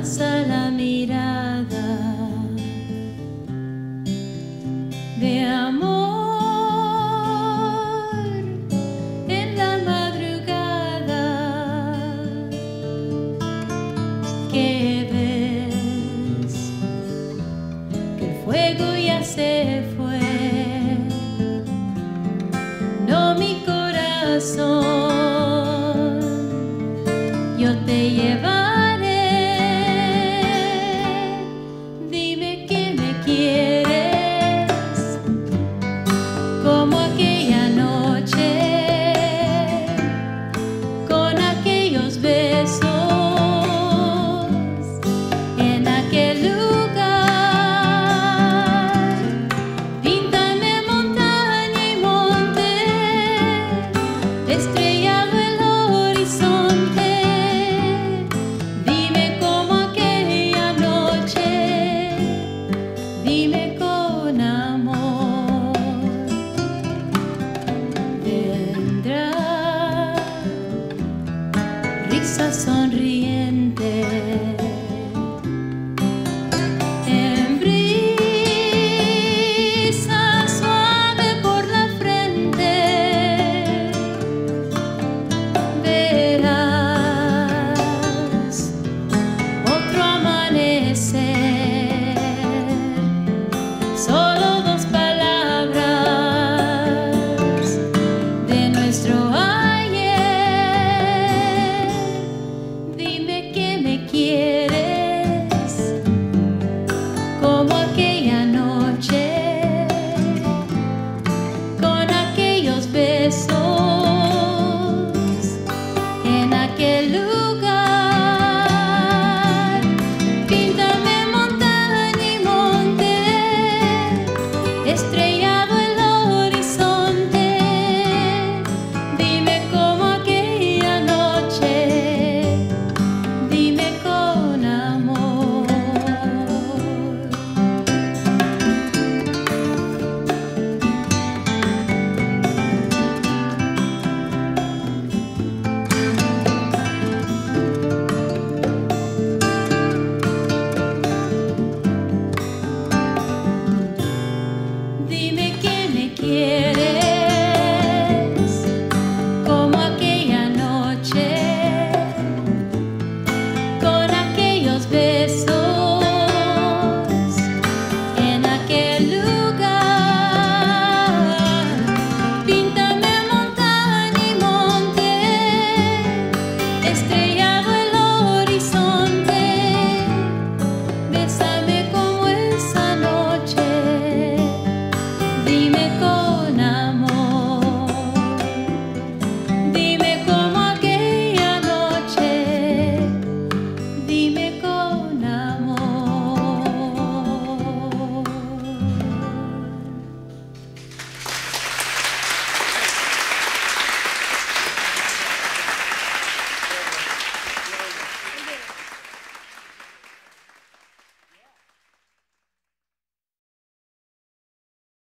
pasa la mirada de amor en la madrugada que ves que el fuego ya se fue. No mi corazón con amor.